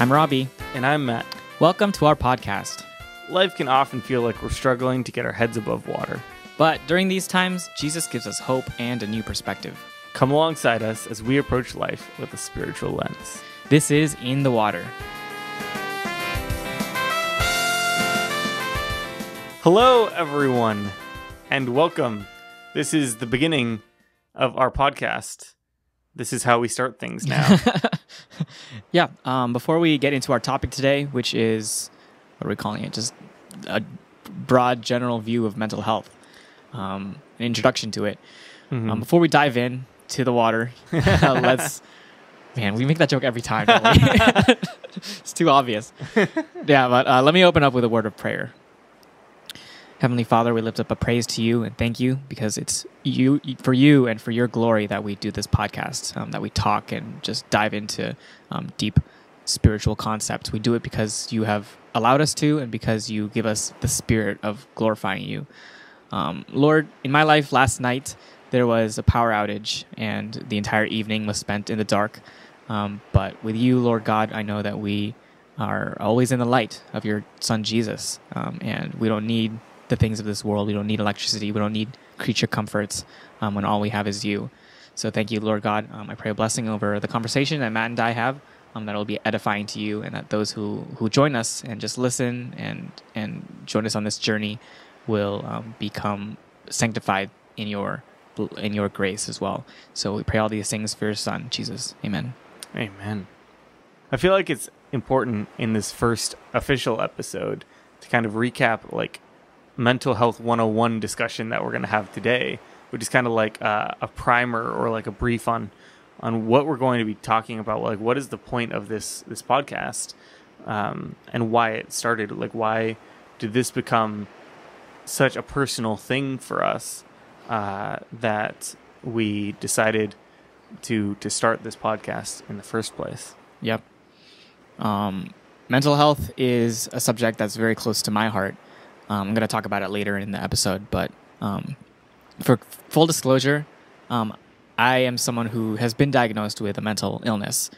I'm Robbie. And I'm Matt. Welcome to our podcast. Life can often feel like we're struggling to get our heads above water. But during these times, Jesus gives us hope and a new perspective. Come alongside us as we approach life with a spiritual lens. This is In the Water. Hello, everyone, and welcome. This is the beginning of our podcast. This is how we start things now. yeah. Um, before we get into our topic today, which is what are we calling it? Just a broad general view of mental health, um, an introduction to it. Mhm. Um, before we dive in to the water, let's. Man, we make that joke every time. It's too obvious. Yeah, but uh, let me open up with a word of prayer. Heavenly Father, we lift up a praise to you and thank you because it's you for you and for your glory that we do this podcast, um, that we talk and just dive into um, deep spiritual concepts. We do it because you have allowed us to and because you give us the spirit of glorifying you. Um, Lord, in my life last night, there was a power outage and the entire evening was spent in the dark. Um, but with you, Lord God, I know that we are always in the light of your Son Jesus. Um, and we don't need the things of this world. We don't need electricity. We don't need creature comforts um, when all we have is you. So thank you, Lord God. Um, I pray a blessing over the conversation that Matt and I have, um, that will be edifying to you, and that those who, who join us and just listen and and join us on this journey will um, become sanctified in your in your grace as well. So we pray all these things for your Son, Jesus. Amen. Amen. I feel like it's important in this first official episode to kind of recap like mental health 101 discussion that we're going to have today, which is kind of like uh, a primer or like a brief on on what we're going to be talking about. Like, what is the point of this this podcast, um, and why it started? Like, why did this become such a personal thing for us uh, that we decided to to start this podcast in the first place? Yep. Um, mental health is a subject that's very close to my heart. Um, I'm going to talk about it later in the episode, but um, for full disclosure, um, I am someone who has been diagnosed with a mental illness,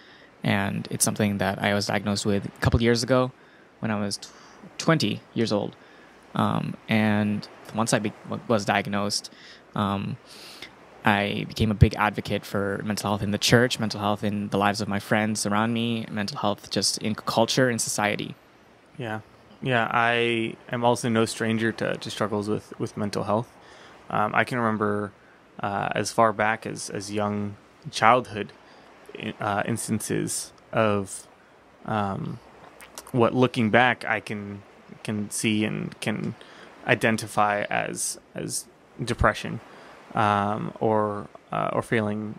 and it's something that I was diagnosed with a couple years ago when I was tw 20 years old. Um, and once I was diagnosed, um, I became a big advocate for mental health in the church, mental health in the lives of my friends around me, mental health just in culture and society. Yeah, yeah. I am also no stranger to, to struggles with with mental health. Um, I can remember uh, as far back as as young childhood uh, instances of um, what looking back I can can see and can identify as as depression um, or uh, or feeling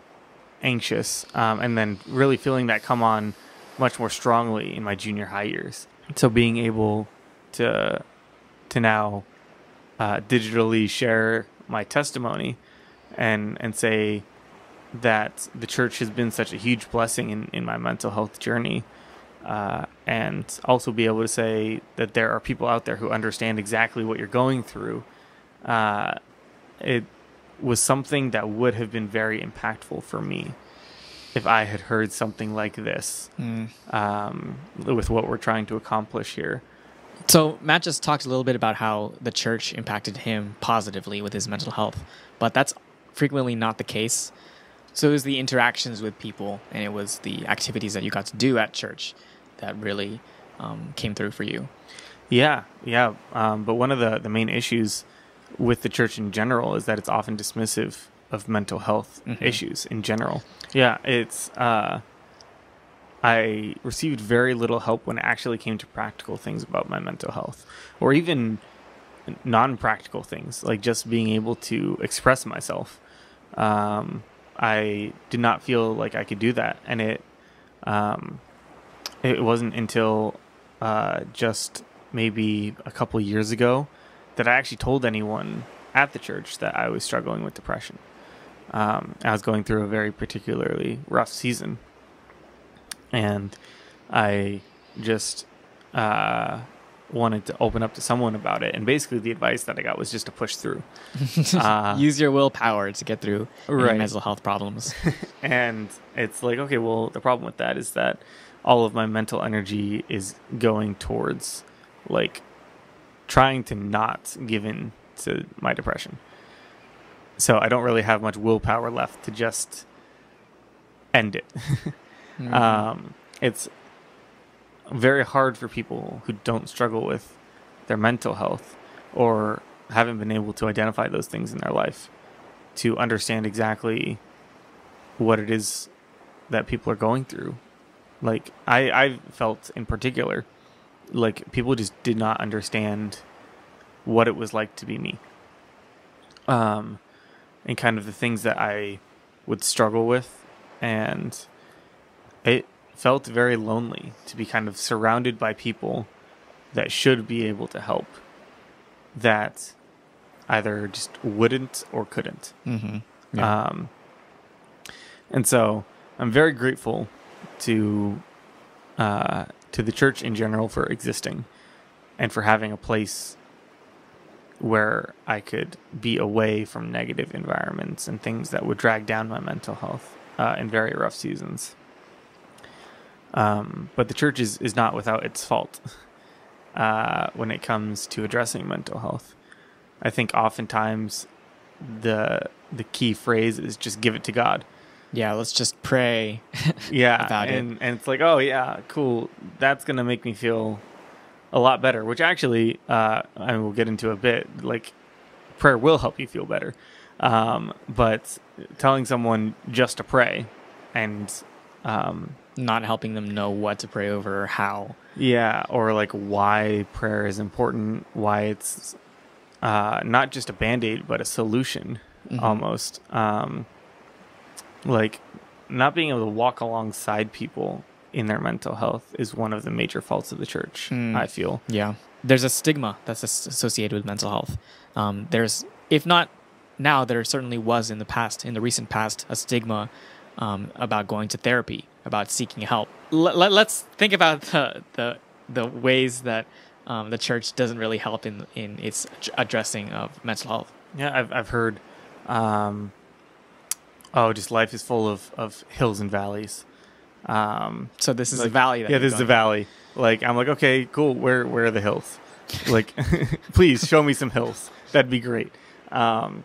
anxious, um, and then really feeling that come on much more strongly in my junior high years. So being able to to now uh, digitally share my testimony and and say that the church has been such a huge blessing in, in my mental health journey. Uh, and also be able to say that there are people out there who understand exactly what you're going through. Uh, it was something that would have been very impactful for me if I had heard something like this um, with what we're trying to accomplish here. So Matt just talked a little bit about how the church impacted him positively with his mental health, but that's frequently not the case. So it was the interactions with people and it was the activities that you got to do at church that really um, came through for you. Yeah, yeah. Um, but one of the, the main issues with the church in general is that it's often dismissive of mental health Mhm. issues in general. Yeah, it's. Uh, I received very little help when it actually came to practical things about my mental health, or even non practical things, like just being able to express myself. Um, I did not feel like I could do that. And it, um, it wasn't until uh, just maybe a couple years ago that I actually told anyone at the church that I was struggling with depression. Um, I was going through a very particularly rough season, and I just uh, wanted to open up to someone about it. And basically, the advice that I got was just to push through. Uh, Use your willpower to get through Right. mental health problems. and it's like, okay, well, the problem with that is that all of my mental energy is going towards like trying to not give in to my depression. So I don't really have much willpower left to just end it. Mhm. Um, it's very hard for people who don't struggle with their mental health or haven't been able to identify those things in their life to understand exactly what it is that people are going through. Like I, I felt in particular, like people just did not understand what it was like to be me. Um, and kind of the things that I would struggle with, and it felt very lonely to be kind of surrounded by people that should be able to help that either just wouldn't or couldn't. Mhm. Yeah. Um, and so I'm very grateful to uh, to the church in general for existing and for having a place where I could be away from negative environments and things that would drag down my mental health uh, in very rough seasons. Um, but the church is, is not without its fault uh, when it comes to addressing mental health. I think oftentimes the the key phrase is just give it to God. yeah, let's just pray. Yeah, About it. and and it's like, oh yeah, cool. That's gonna make me feel a lot better. Which actually, uh, I will get into a bit. Like, prayer will help you feel better, um, but telling someone just to pray, and um, Not helping them know what to pray over or how. yeah, or like why prayer is important, why it's uh, not just a band aid, but a solution Mhm. almost. Um, like not being able to walk alongside people in their mental health is one of the major faults of the church. Mm. I feel. Yeah, there's a stigma that's associated with mental health. Um, there's, if not now, there certainly was in the past, in the recent past, a stigma um, about going to therapy, about seeking help. Let, let, let's think about the the, the ways that um, the church doesn't really help in in its addressing of mental health. Yeah, I've I've heard. Um, oh, just life is full of of hills and valleys. Um, So this is Like, a valley. Yeah, this is going- valley. Like I'm like, okay, cool. Where where are the hills? Like, please show me some hills. That'd be great. Um,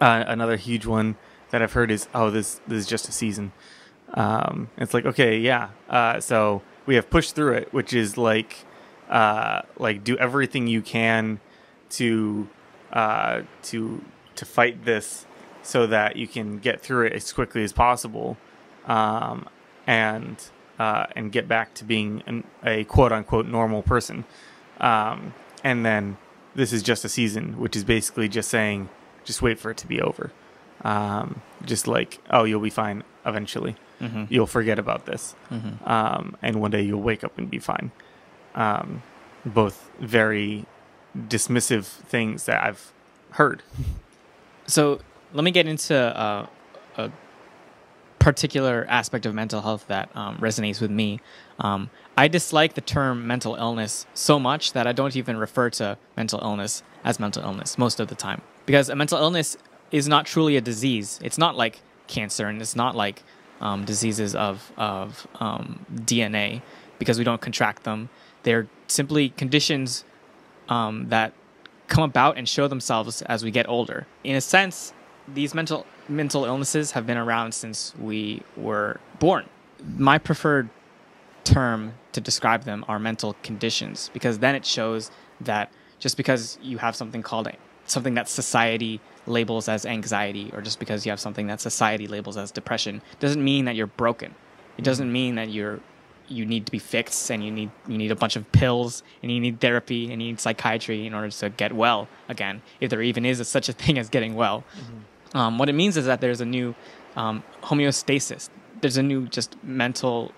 uh, another huge one that I've heard is, oh, this this is just a season. Um, it's like, okay, yeah. Uh, so we have pushed through it, which is like, uh, like do everything you can to uh, to to fight this so that you can get through it as quickly as possible, um, and uh, and get back to being an, a quote unquote normal person. Um, and then this is just a season, which is basically just saying, just wait for it to be over. Um, just like, oh, you'll be fine eventually. Mhm. You'll forget about this. Mhm. Um, and one day you'll wake up and be fine. Um, both very dismissive things that I've heard. So let me get into uh, a particular aspect of mental health that um, resonates with me. Um, I dislike the term mental illness so much that I don't even refer to mental illness as mental illness most of the time. Because a mental illness is not truly a disease. It's not like cancer and it's not like um, diseases of, of um, DNA because we don't contract them. They're simply conditions um, that come about and show themselves as we get older. In a sense, these mental mental illnesses have been around since we were born. My preferred term to describe them are mental conditions because then it shows that just because you have something called something that society labels as anxiety or just because you have something that society labels as depression doesn't mean that you're broken. It doesn't mean that you're you need to be fixed and you need you need a bunch of pills and you need therapy and you need psychiatry in order to get well again if there even is a, such a thing as getting well. Um, what it means is that there's a new um, homeostasis. There's a new just mental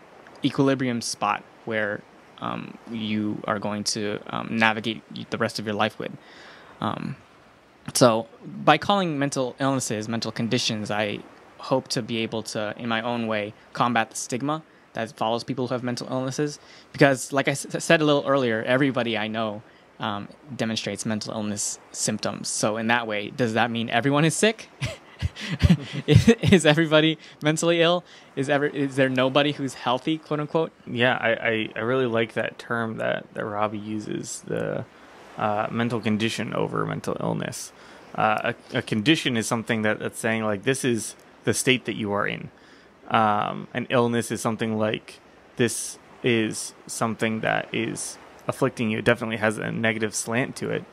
equilibrium spot where um, you are going to um, navigate the rest of your life with. Um, so by calling mental illnesses mental conditions i hope to be able to in my own way combat the stigma that follows people who have mental illnesses because, like I s- said a little earlier, everybody I know um, demonstrates mental illness symptoms. So in that way, does that mean everyone is sick? is, everybody mentally ill? Is ever is there nobody who's healthy, quote unquote? Yeah, I, I, I really like that term that, that Robbie uses the uh, mental condition over mental illness. Uh, a, a condition is something that, that's saying, like, this is the state that you are in. Um, an illness is something like, this is something that is afflicting you. It definitely has a negative slant to it.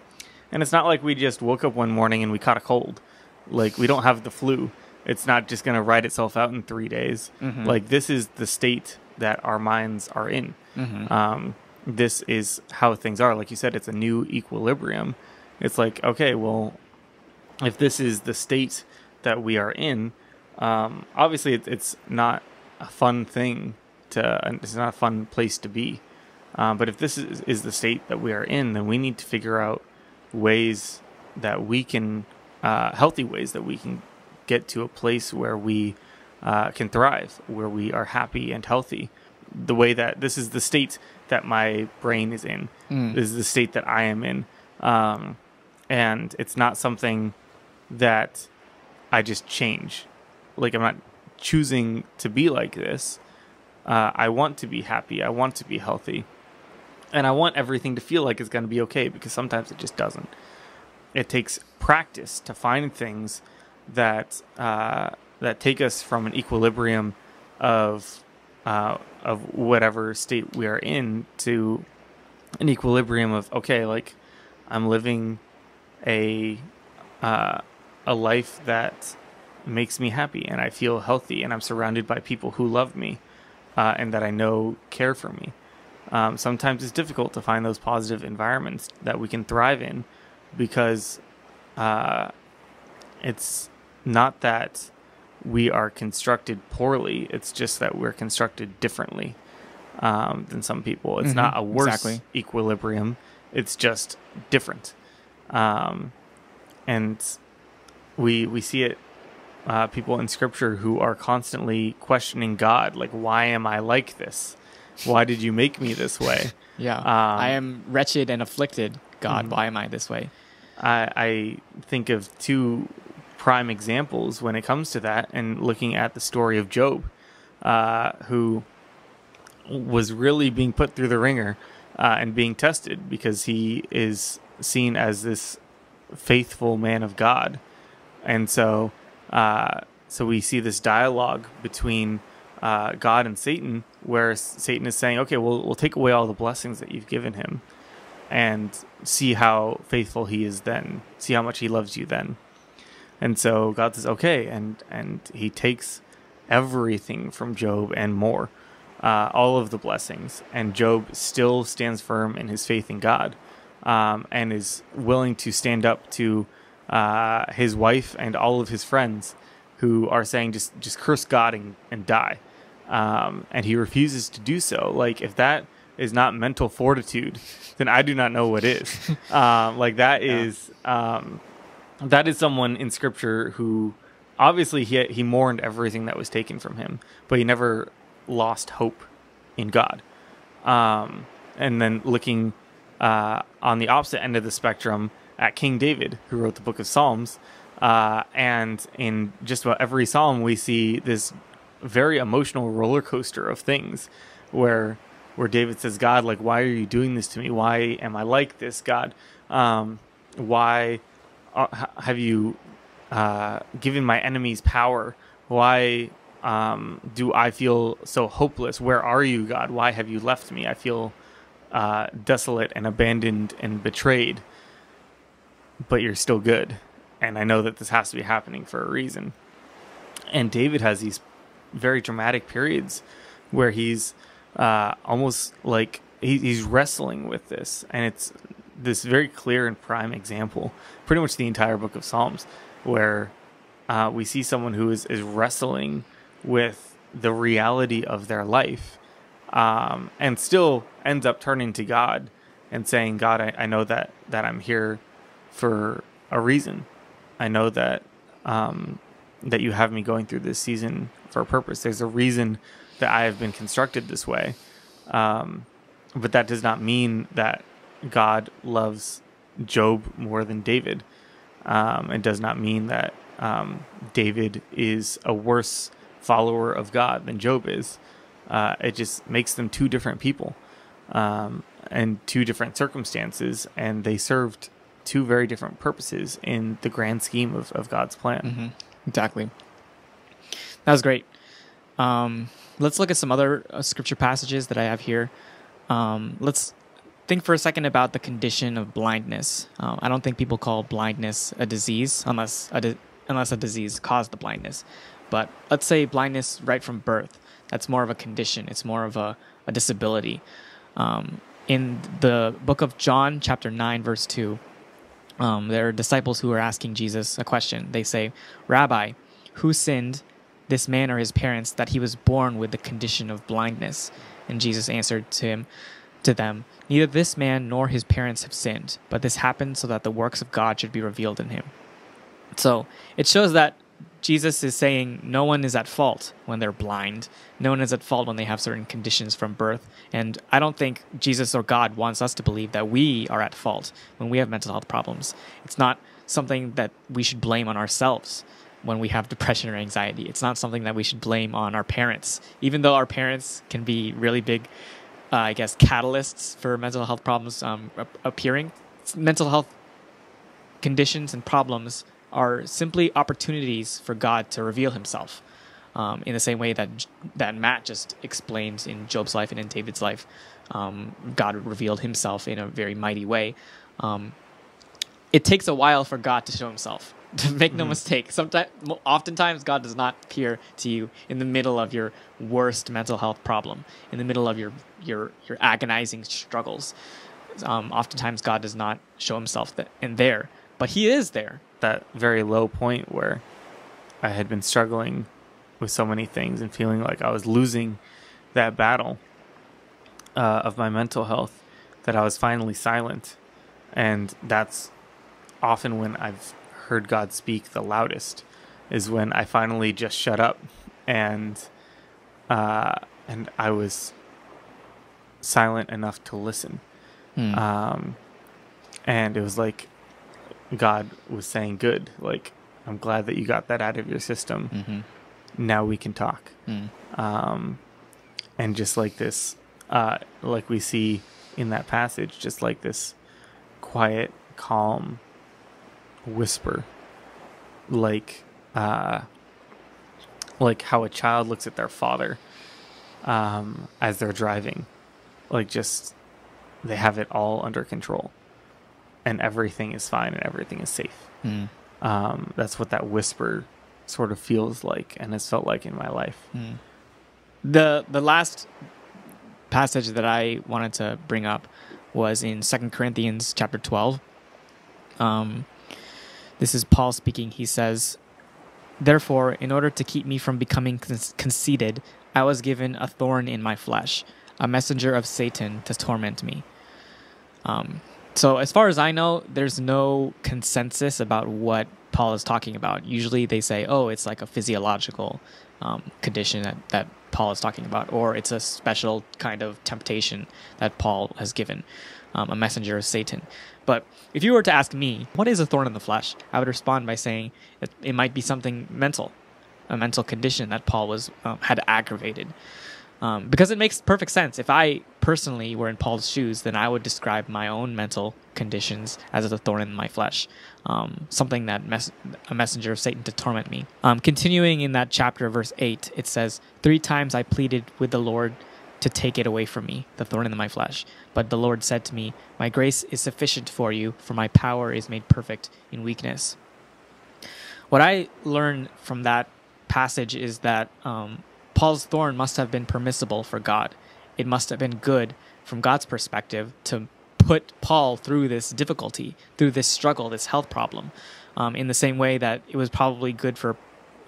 And it's not like we just woke up one morning and we caught a cold. Like, we don't have the flu. It's not just going to write itself out in three days. Mhm. Like, this is the state that our minds are in Mm-hmm. um, this is how things are. Like you said, it's a new equilibrium. It's like, okay, well, if this is the state that we are in, um, obviously it, it's not a fun thing to, it's not a fun place to be. Um, but if this is, is the state that we are in, then we need to figure out ways that we can, uh, healthy ways that we can get to a place where we uh, can thrive, where we are happy and healthy. The way that this is the state that my brain is in, Mm. this is the state that I am in. Um, and it's not something that I just change. Like, I'm not choosing to be like this. Uh, I want to be happy. I want to be healthy. And I want everything to feel like it's going to be okay because sometimes it just doesn't. It takes practice to find things that uh, that take us from an equilibrium of uh, of whatever state we are in to an equilibrium of okay, like I'm living a uh, a life that makes me happy and I feel healthy and I'm surrounded by people who love me uh, and that I know care for me. Um, sometimes it's difficult to find those positive environments that we can thrive in because uh, it's not that we are constructed poorly, it's just that we're constructed differently um, than some people. It's Mhm, not a worse exactly. equilibrium, it's just different. Um, and we we see it uh, people in scripture who are constantly questioning God, like, why am I like this? Why did you make me this way? Yeah. Um, I am wretched and afflicted. God, Mhm. why am I this way? I, I think of two prime examples when it comes to that, and looking at the story of Job, uh, who was really being put through the wringer uh, and being tested because he is seen as this faithful man of God, and so uh, so we see this dialogue between uh, God and Satan, where Satan is saying, "Okay, well, we'll take away all the blessings that you've given him." and see how faithful he is then see how much he loves you then and so god says okay and and he takes everything from Job and more uh, all of the blessings. And Job still stands firm in his faith in god um, and is willing to stand up to uh, his wife and all of his friends who are saying just just curse god and, and die. Um, and he refuses to do so. Like if that is not mental fortitude then I do not know what is. um, like that is um, that is someone in scripture who obviously he he mourned everything that was taken from him, but he never lost hope in God. Um, and then looking uh, on the opposite end of the spectrum at King David, who wrote the book of Psalms, uh, and in just about every psalm we see this very emotional roller coaster of things where where David says, God, like, why are you doing this to me? Why am I like this, God? Um, why have you uh, given my enemies power? Why um, do I feel so hopeless? Where are you, God? Why have you left me? I feel uh, desolate and abandoned and betrayed, but you're still good. And I know that this has to be happening for a reason. And David has these very dramatic periods where he's uh, almost like he, he's wrestling with this, and it's this very clear and prime example, pretty much the entire book of Psalms, where uh, we see someone who is, is wrestling with the reality of their life, um, and still ends up turning to God and saying, "God, I, I know that that I'm here for a reason. I know that um, that you have me going through this season for a purpose. There's a reason that I have been constructed this way. Um, but that does not mean that God loves Job more than David. Um, it does not mean that um, David is a worse follower of God than Job is. Uh, it just makes them two different people um, and two different circumstances, and they served two very different purposes in the grand scheme of, of God's plan. Mm-hmm. Exactly. That was great. Um, let's look at some other uh, scripture passages that I have here. Um, let's think for a second about the condition of blindness. Um, I don't think people call blindness a disease unless a di- unless a disease caused the blindness. But let's say blindness right from birth. That's more of a condition. It's more of a, a disability. Um, in the book of John, chapter 9, verse 2, um, there are disciples who are asking Jesus a question. They say, Rabbi, who sinned, this man or his parents, that he was born with the condition of blindness? And Jesus answered to him, to them, Neither this man nor his parents have sinned, but this happened so that the works of God should be revealed in him. So it shows that Jesus is saying no one is at fault when they're blind. No one is at fault when they have certain conditions from birth. And I don't think Jesus or God wants us to believe that we are at fault when we have mental health problems. It's not something that we should blame on ourselves when we have depression or anxiety. It's not something that we should blame on our parents, even though our parents can be really big, uh, I guess, catalysts for mental health problems um, appearing. Mental health conditions and problems are simply opportunities for God to reveal Himself. Um, in the same way that that Matt just explained in Job's life and in David's life, um, God revealed Himself in a very mighty way. Um, it takes a while for God to show Himself. Make no mm-hmm. mistake. Sometimes, oftentimes, God does not appear to you in the middle of your worst mental health problem, in the middle of your your your agonizing struggles. Um, oftentimes, God does not show Himself that in there, but He is there that very low point where I had been struggling with so many things and feeling like I was losing that battle uh, of my mental health that I was finally silent. And that's often when I've heard God speak the loudest, is when I finally just shut up and uh, and I was silent enough to listen. Hmm. Um, and it was like God was saying, "Good, like I'm glad that you got that out of your system. Mm-hmm. Now we can talk." Mm. Um, and just like this, uh, like we see in that passage, just like this quiet, calm whisper, like uh, like how a child looks at their father um, as they're driving, like just they have it all under control and everything is fine and everything is safe. Mm. Um, that's what that whisper sort of feels like and has felt like in my life. Mm. The the last passage that I wanted to bring up was in Second Corinthians chapter 12. Um, this is Paul speaking. He says, Therefore, in order to keep me from becoming conceited, I was given a thorn in my flesh, a messenger of Satan to torment me. Um, so, as far as I know, there's no consensus about what Paul is talking about. Usually they say, oh, it's like a physiological um, condition that, that Paul is talking about, or it's a special kind of temptation that Paul has given, um, a messenger of Satan. But if you were to ask me, what is a thorn in the flesh? I would respond by saying it, it might be something mental, a mental condition that Paul was um, had aggravated. Um, because it makes perfect sense. If I personally were in Paul's shoes, then I would describe my own mental conditions as a thorn in my flesh, um, something that mes- a messenger of Satan to torment me. Um, continuing in that chapter, verse 8, it says, Three times I pleaded with the Lord to take it away from me, the thorn in my flesh. But the Lord said to me, My grace is sufficient for you, for my power is made perfect in weakness. What I learned from that passage is that um, Paul's thorn must have been permissible for God. It must have been good from God's perspective to put Paul through this difficulty, through this struggle, this health problem, um, in the same way that it was probably good for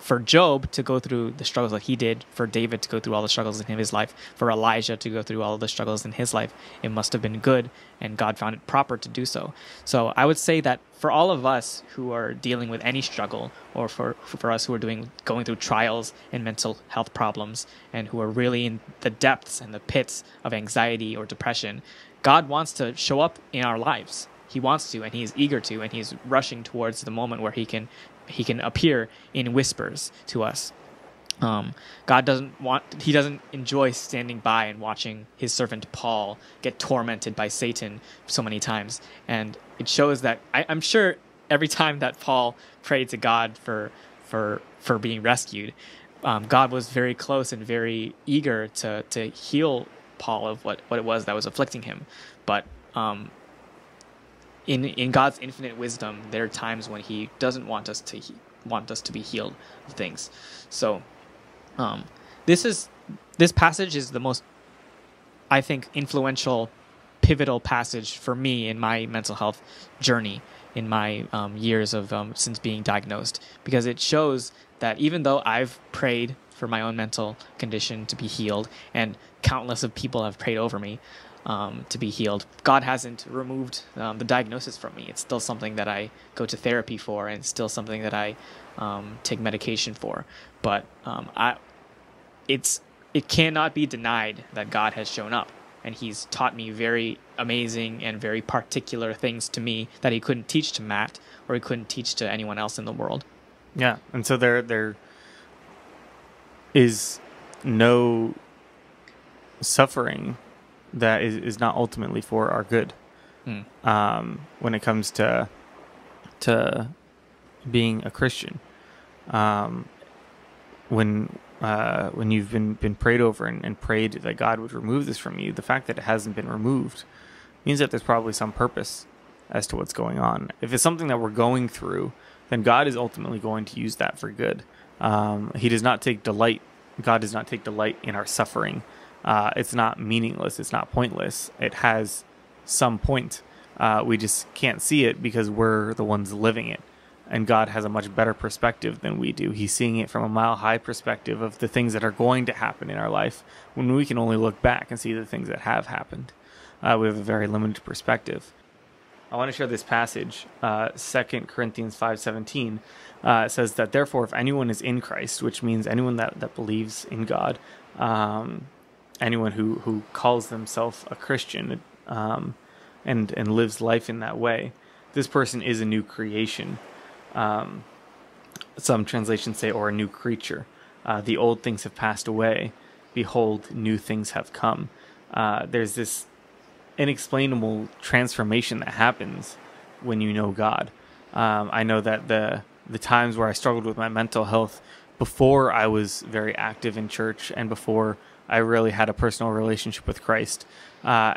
for Job to go through the struggles that he did, for David to go through all the struggles in his life, for Elijah to go through all the struggles in his life, it must have been good, and God found it proper to do so. So I would say that for all of us who are dealing with any struggle, or for for us who are doing going through trials and mental health problems, and who are really in the depths and the pits of anxiety or depression, God wants to show up in our lives. He wants to, and he's eager to, and he's rushing towards the moment where he can he can appear in whispers to us. Um, God doesn't want he doesn't enjoy standing by and watching his servant Paul get tormented by Satan so many times, and it shows that I, I'm sure every time that Paul prayed to God for for for being rescued, um, God was very close and very eager to to heal Paul of what what it was that was afflicting him, but um, in in God's infinite wisdom, there are times when He doesn't want us to he, want us to be healed of things. So, um, this is this passage is the most, I think, influential, pivotal passage for me in my mental health journey in my um, years of um, since being diagnosed because it shows that even though I've prayed for my own mental condition to be healed and countless of people have prayed over me um, to be healed. God hasn't removed um, the diagnosis from me. It's still something that I go to therapy for, and still something that I um, take medication for. But um, I, it's it cannot be denied that God has shown up, and He's taught me very amazing and very particular things to me that He couldn't teach to Matt or He couldn't teach to anyone else in the world. Yeah, and so there there is no suffering that is, is not ultimately for our good. Mm. Um, when it comes to to being a Christian, um, when uh, when you've been been prayed over and, and prayed that God would remove this from you, the fact that it hasn't been removed means that there's probably some purpose as to what's going on. If it's something that we're going through, then God is ultimately going to use that for good. Um, he does not take delight. God does not take delight in our suffering uh, it's not meaningless. It's not pointless. It has some point. Uh, we just can't see it because we're the ones living it. And God has a much better perspective than we do. He's seeing it from a mile high perspective of the things that are going to happen in our life when we can only look back and see the things that have happened. Uh, we have a very limited perspective. I want to share this passage, uh, 2 Corinthians 5.17. Uh, it says that, therefore, if anyone is in Christ, which means anyone that, that believes in God, um, anyone who who calls themselves a Christian um, and and lives life in that way, this person is a new creation. Um, some translations say, or a new creature. Uh, the old things have passed away. Behold, new things have come. Uh, there's this inexplainable transformation that happens when you know God. Um, I know that the the times where I struggled with my mental health before I was very active in church and before I really had a personal relationship with Christ uh,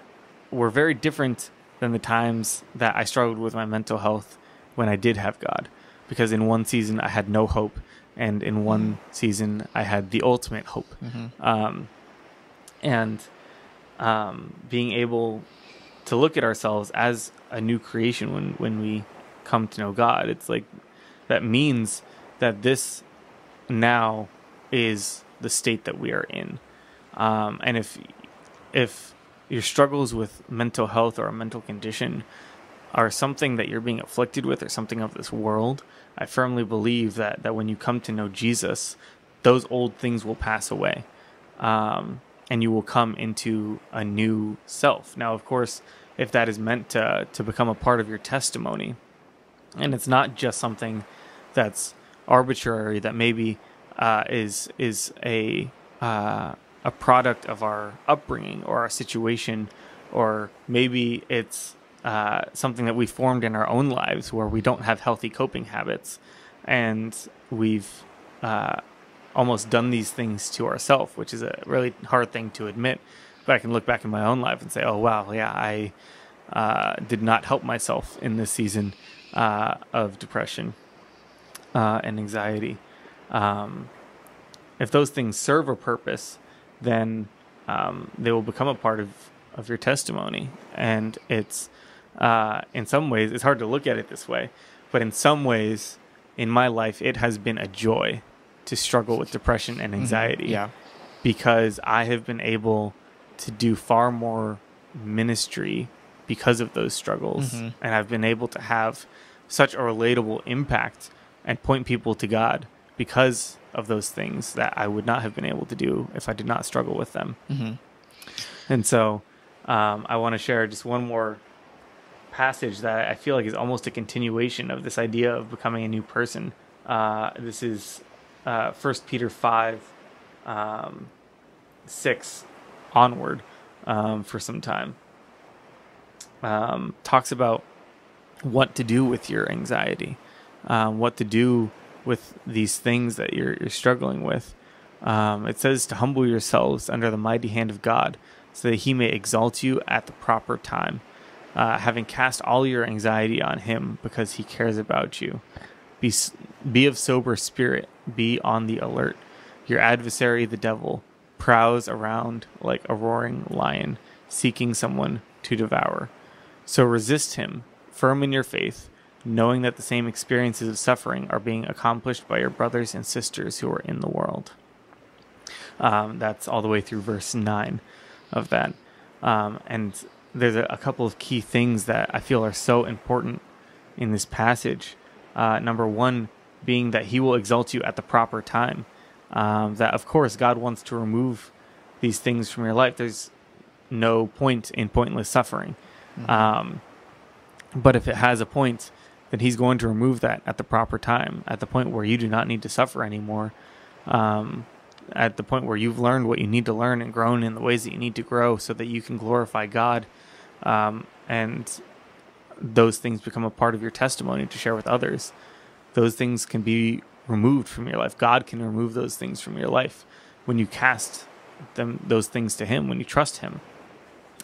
were very different than the times that I struggled with my mental health when I did have God. Because in one season I had no hope, and in one mm-hmm. season I had the ultimate hope. Mm-hmm. Um, and um, being able to look at ourselves as a new creation when, when we come to know God, it's like that means that this now is the state that we are in. Um, and if if your struggles with mental health or a mental condition are something that you're being afflicted with or something of this world, I firmly believe that that when you come to know Jesus, those old things will pass away, um, and you will come into a new self. Now, of course, if that is meant to to become a part of your testimony, and it's not just something that's arbitrary that maybe uh, is is a uh, a product of our upbringing or our situation, or maybe it's uh, something that we formed in our own lives where we don't have healthy coping habits and we've uh, almost done these things to ourselves, which is a really hard thing to admit. But I can look back in my own life and say, oh, wow, yeah, I uh, did not help myself in this season uh, of depression uh, and anxiety. Um, if those things serve a purpose, then um, they will become a part of, of your testimony. And it's, uh, in some ways, it's hard to look at it this way, but in some ways, in my life, it has been a joy to struggle with depression and anxiety. Mm-hmm. Yeah. because I have been able to do far more ministry because of those struggles. Mhm. And I've been able to have such a relatable impact and point people to God because of those things that I would not have been able to do if I did not struggle with them. hmm And so um, I want to share just one more passage that I feel like is almost a continuation of this idea of becoming a new person. Uh, this is uh, 1 Peter 5, um, 6 onward um, for some time. Um, talks about what to do with your anxiety, um, what to do with these things that you're, you're struggling with. Um, it says to humble yourselves under the mighty hand of God, so that He may exalt you at the proper time, uh, having cast all your anxiety on Him because He cares about you. Be be of sober spirit. Be on the alert. Your adversary, the devil, prowls around like a roaring lion, seeking someone to devour. So resist him, firm in your faith, knowing that the same experiences of suffering are being accomplished by your brothers and sisters who are in the world. Um, that's all the way through verse 9 of that. Um, and there's a, a couple of key things that I feel are so important in this passage. Uh, number one being that he will exalt you at the proper time. Um, that, of course, God wants to remove these things from your life. There's no point in pointless suffering. Um, but if it has a point, then he's going to remove that at the proper time, at the point where you do not need to suffer anymore, um, at the point where you've learned what you need to learn and grown in the ways that you need to grow so that you can glorify God. Um, and those things become a part of your testimony to share with others. Those things can be removed from your life. God can remove those things from your life when you cast them those things to him, when you trust him.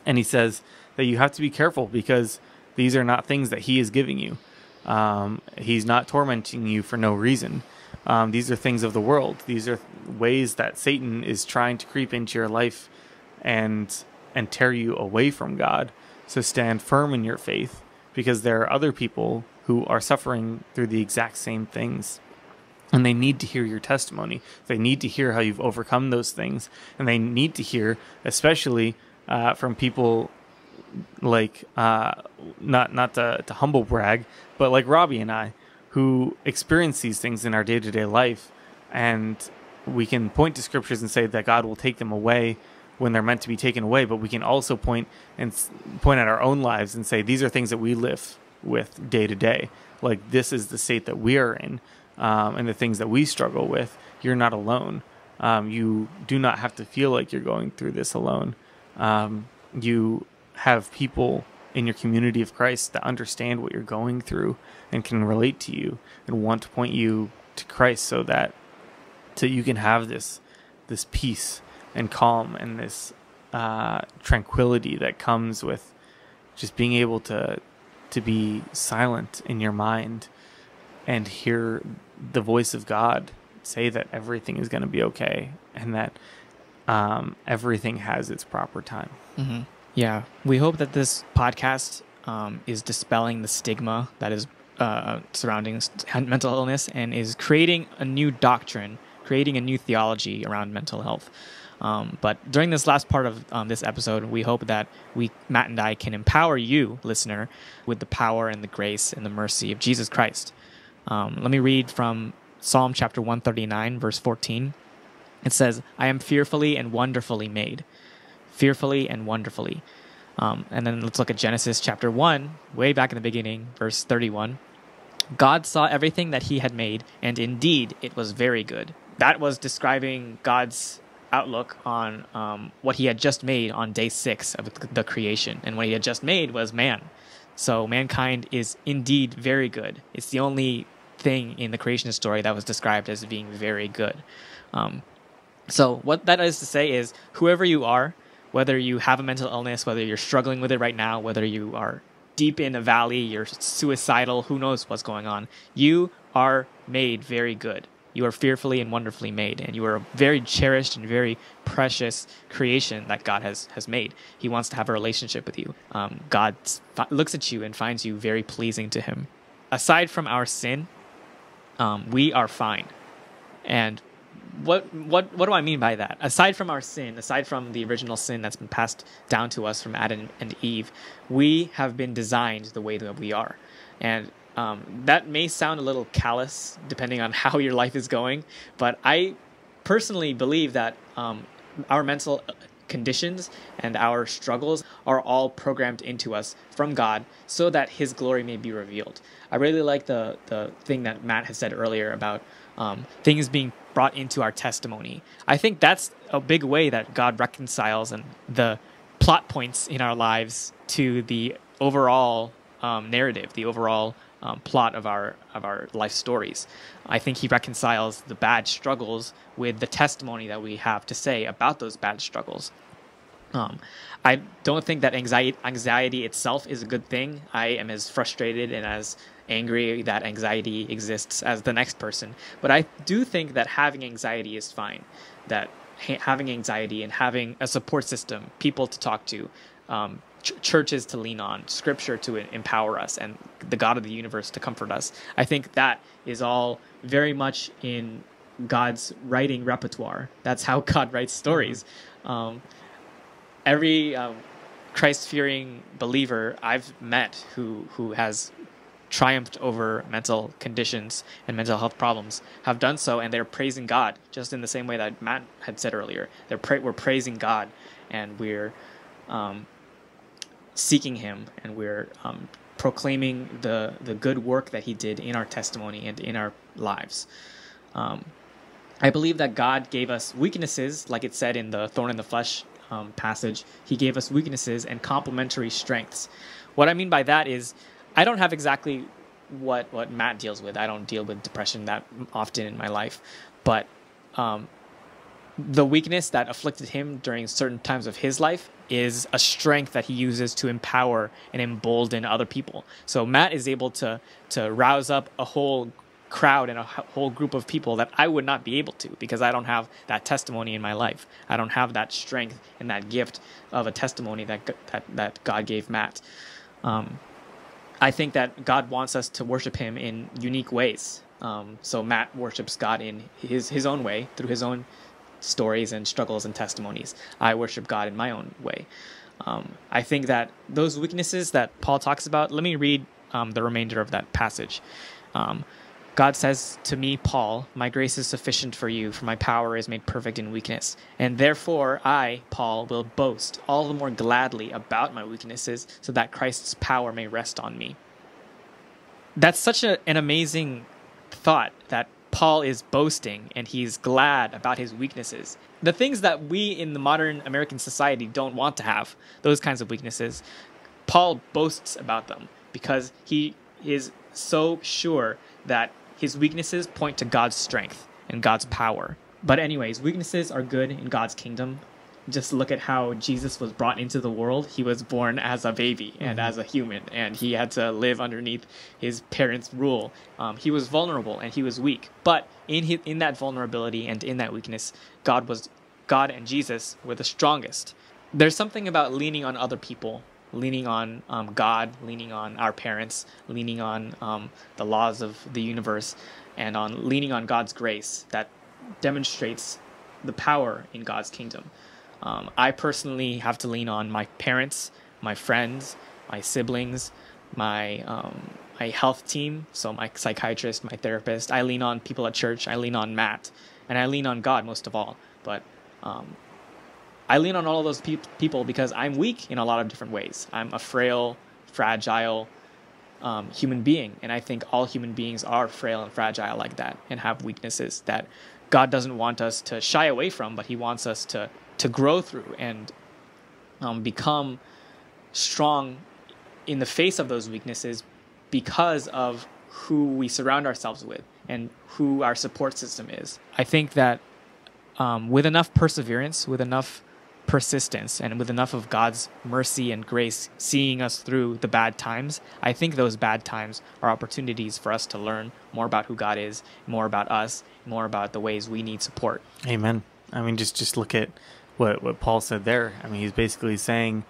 And he says that you have to be careful because these are not things that he is giving you. Um, he's not tormenting you for no reason. Um, these are things of the world. These are ways that Satan is trying to creep into your life and and tear you away from God. So stand firm in your faith because there are other people who are suffering through the exact same things. And they need to hear your testimony. They need to hear how you've overcome those things. And they need to hear, especially uh, from people like uh, not not to, to humble brag, but like Robbie and I, who experience these things in our day to day life, and we can point to scriptures and say that God will take them away when they're meant to be taken away. But we can also point and point at our own lives and say these are things that we live with day to day. Like this is the state that we are in, um, and the things that we struggle with. You're not alone. Um, you do not have to feel like you're going through this alone. Um, you have people in your community of Christ that understand what you're going through and can relate to you and want to point you to Christ so that so you can have this this peace and calm and this uh, tranquility that comes with just being able to to be silent in your mind and hear the voice of God say that everything is going to be okay and that um, everything has its proper time. hmm Yeah, we hope that this podcast um, is dispelling the stigma that is uh, surrounding mental illness and is creating a new doctrine, creating a new theology around mental health. Um, but during this last part of um, this episode, we hope that we, Matt and I, can empower you, listener, with the power and the grace and the mercy of Jesus Christ. Um, let me read from Psalm chapter 139, verse 14. It says, I am fearfully and wonderfully made fearfully and wonderfully. Um, and then let's look at Genesis chapter 1, way back in the beginning, verse 31. God saw everything that he had made, and indeed it was very good. That was describing God's outlook on um, what he had just made on day six of the creation. And what he had just made was man. So mankind is indeed very good. It's the only thing in the creation story that was described as being very good. Um, so what that is to say is whoever you are, whether you have a mental illness, whether you're struggling with it right now, whether you are deep in a valley, you're suicidal, who knows what's going on, you are made very good. You are fearfully and wonderfully made, and you are a very cherished and very precious creation that God has has made. He wants to have a relationship with you. Um, God looks at you and finds you very pleasing to Him. Aside from our sin, um, we are fine, and what what what do I mean by that? Aside from our sin, aside from the original sin that's been passed down to us from Adam and Eve, we have been designed the way that we are, and um, that may sound a little callous depending on how your life is going, but I personally believe that um, our mental conditions and our struggles are all programmed into us from God so that His glory may be revealed. I really like the the thing that Matt had said earlier about um, things being brought into our testimony. I think that's a big way that God reconciles and the plot points in our lives to the overall um, narrative, the overall um, plot of our of our life stories. I think he reconciles the bad struggles with the testimony that we have to say about those bad struggles. Um, I don't think that anxiety anxiety itself is a good thing. I am as frustrated and as angry that anxiety exists as the next person, but I do think that having anxiety is fine. That ha- having anxiety and having a support system, people to talk to, um, ch- churches to lean on, scripture to empower us, and the God of the universe to comfort us. I think that is all very much in God's writing repertoire. That's how God writes stories. Um, every um, Christ-fearing believer I've met who who has triumphed over mental conditions and mental health problems have done so, and they're praising God just in the same way that Matt had said earlier. They're pra- we're praising God, and we're um, seeking Him, and we're um, proclaiming the the good work that He did in our testimony and in our lives. Um, I believe that God gave us weaknesses, like it said in the thorn in the flesh um, passage. He gave us weaknesses and complementary strengths. What I mean by that is, I don't have exactly what what Matt deals with. I don't deal with depression that often in my life, but um, the weakness that afflicted him during certain times of his life is a strength that he uses to empower and embolden other people. So Matt is able to to rouse up a whole crowd and a whole group of people that I would not be able to because I don't have that testimony in my life. I don't have that strength and that gift of a testimony that that, that God gave Matt. Um, I think that God wants us to worship Him in unique ways. Um, so Matt worships God in his his own way through his own stories and struggles and testimonies. I worship God in my own way. Um, I think that those weaknesses that Paul talks about. Let me read um, the remainder of that passage. God says to me, Paul, My grace is sufficient for you, for my power is made perfect in weakness. And therefore, I, Paul, will boast all the more gladly about my weaknesses, so that Christ's power may rest on me. That's such a, an amazing thought that Paul is boasting and he's glad about his weaknesses. The things that we in the modern American society don't want to have, those kinds of weaknesses, Paul boasts about them because he is so sure that his weaknesses point to God's strength and God's power. But, anyways, weaknesses are good in God's kingdom. Just look at how Jesus was brought into the world. He was born as a baby and Mm-hmm. as a human, and he had to live underneath his parents' rule. Um, he was vulnerable and he was weak, but in his, in that vulnerability and in that weakness, God was God and Jesus were the strongest. There's something about leaning on other people leaning on um, God, leaning on our parents, leaning on um, the laws of the universe, and on leaning on God's grace that demonstrates the power in God's kingdom. Um, I personally have to lean on my parents, my friends, my siblings, my um, my health team, so my psychiatrist, my therapist. I lean on people at church. I lean on Matt, and I lean on God most of all. But um, I lean on all of those pe- people because I'm weak in a lot of different ways. I'm a frail, fragile um, human being, and I think all human beings are frail and fragile like that, and have weaknesses that God doesn't want us to shy away from, but He wants us to to grow through and um, become strong in the face of those weaknesses because of who we surround ourselves with and who our support system is. I think that um, with enough perseverance, with enough persistence, and with enough of God's mercy and grace seeing us through the bad times, I think those bad times are opportunities for us to learn more about who God is, more about us, more about the ways we need support. Amen. I mean, just just look at what what Paul said there. I mean, he's basically saying,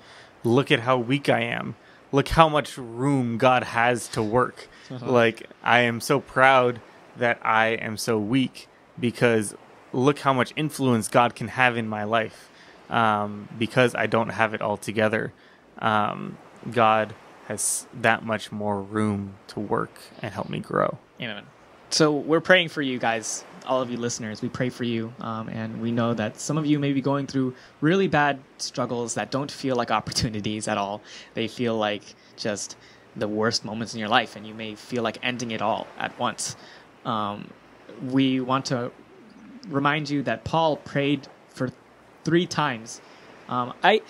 "Look at how weak I am. Look how much room God has to work. Like I am so proud that I am so weak because look how much influence God can have in my life um, because I don't have it all together. Um, God has that much more room to work and help me grow. Amen. So we're praying for you guys, all of you listeners. We pray for you, um, and we know that some of you may be going through really bad struggles that don't feel like opportunities at all. They feel like just the worst moments in your life, and you may feel like ending it all at once. Um, we want to remind you that Paul prayed three times. Um, I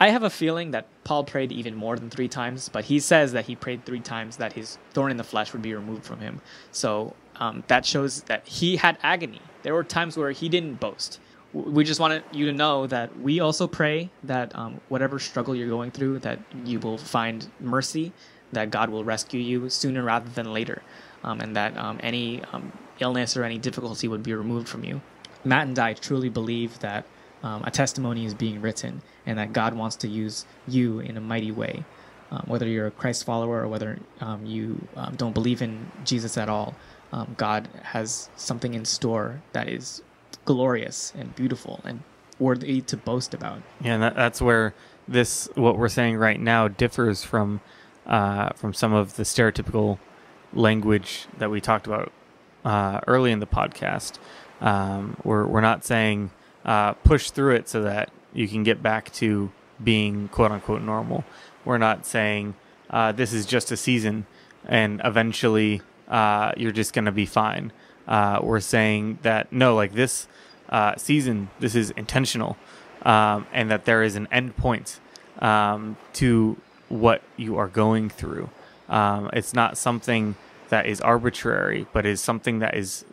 I have a feeling that Paul prayed even more than three times, but he says that he prayed three times that his thorn in the flesh would be removed from him. So um, that shows that he had agony. There were times where he didn't boast. We just wanted you to know that we also pray that um, whatever struggle you're going through, that you will find mercy, that God will rescue you sooner rather than later, um, and that um, any um, illness or any difficulty would be removed from you. Matt and I truly believe that um, a testimony is being written and that God wants to use you in a mighty way. Um, whether you're a Christ follower or whether um, you um, don't believe in Jesus at all, um, God has something in store that is glorious and beautiful and worthy to boast about. Yeah, and that, that's where this what we're saying right now differs from uh, from some of the stereotypical language that we talked about uh, early in the podcast. Um, we're we're not saying uh, push through it so that you can get back to being quote unquote normal. We're not saying uh, this is just a season and eventually uh, you're just going to be fine. Uh, we're saying that no, like this uh, season, this is intentional um, and that there is an end point um, to what you are going through. Um, it's not something that is arbitrary, but is something that is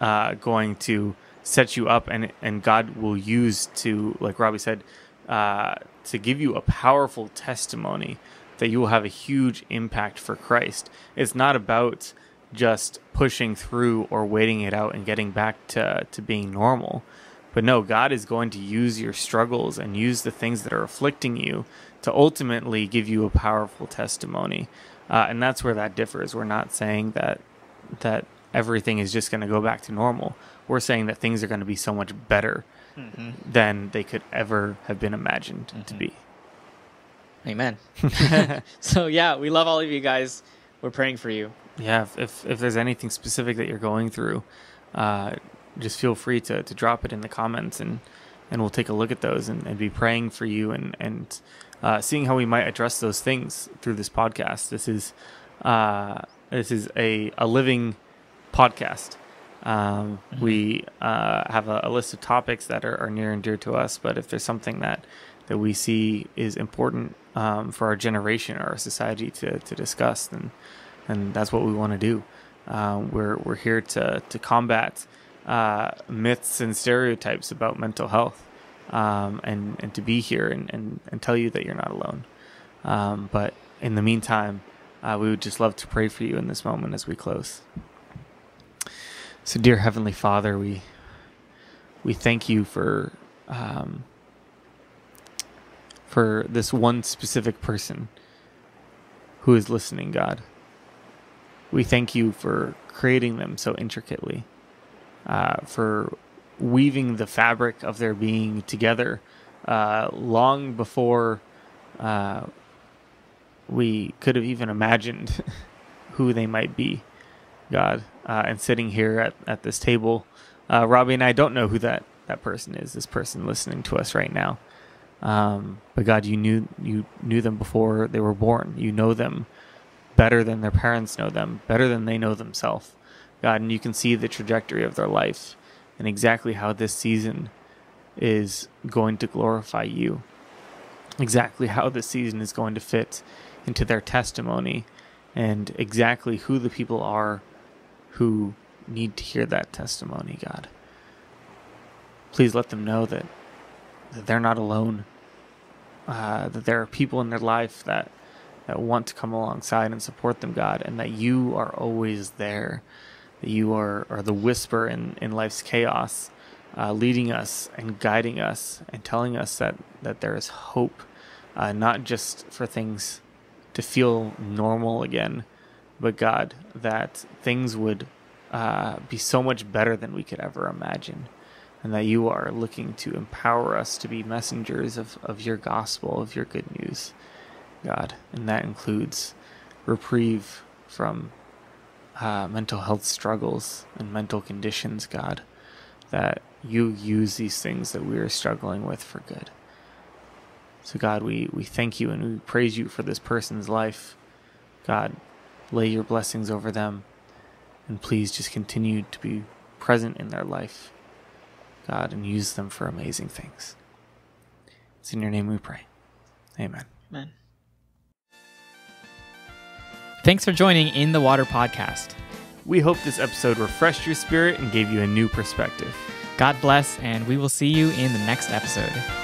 uh, going to set you up and and God will use to like Robbie said uh, to give you a powerful testimony that you will have a huge impact for Christ. It's not about just pushing through or waiting it out and getting back to to being normal. But no, God is going to use your struggles and use the things that are afflicting you to ultimately give you a powerful testimony. Uh, and that's where that differs. We're not saying that that everything is just going to go back to normal. We're saying that things are going to be so much better mm-hmm. than they could ever have been imagined mm-hmm. to be. Amen. so yeah, we love all of you guys. We're praying for you. Yeah, if if, if there's anything specific that you're going through, uh, just feel free to, to drop it in the comments and and we'll take a look at those and, and be praying for you and and uh, seeing how we might address those things through this podcast. This is uh, this is a, a living podcast. Um, mm-hmm. We uh, have a, a, list of topics that are, are, near and dear to us, but if there's something that, that we see is important um, for our generation or our society to, to discuss, then, then that's what we want to do. Uh, we're, we're here to, to combat uh, myths and stereotypes about mental health um, and, and to be here and, and, and tell you that you're not alone. Um, but in the meantime, uh, we would just love to pray for you in this moment as we close. So, dear Heavenly Father, we we thank you for um, for this one specific person who is listening, God. We thank you for creating them so intricately, uh, for weaving the fabric of their being together uh, long before uh, we could have even imagined who they might be. God, uh, and sitting here at, at this table. Uh, Robbie and I don't know who that, that person is, this person listening to us right now. Um, but God, you knew you knew them before they were born. You know them better than their parents know them, better than they know themselves. God, and you can see the trajectory of their life and exactly how this season is going to glorify you. Exactly how this season is going to fit into their testimony and exactly who the people are who need to hear that testimony, God. Please let them know that, that they're not alone, uh, that there are people in their life that, that want to come alongside and support them, God, and that you are always there, that you are, are the whisper in, in life's chaos, uh, leading us and guiding us and telling us that, that there is hope, uh, not just for things to feel normal again, but God, that things would uh, be so much better than we could ever imagine. and that you are looking to empower us to be messengers of, of your gospel, of your good news, God. And that includes reprieve from uh, mental health struggles and mental conditions, God, that you use these things that we are struggling with for good. So, God, we, we thank you and we praise you for this person's life. God, lay your blessings over them and please just continue to be present in their life, God, and use them for amazing things. It's in your name we pray. Amen. Amen. Thanks for joining In the Water podcast. We hope this episode refreshed your spirit and gave you a new perspective. God bless, and we will see you in the next episode.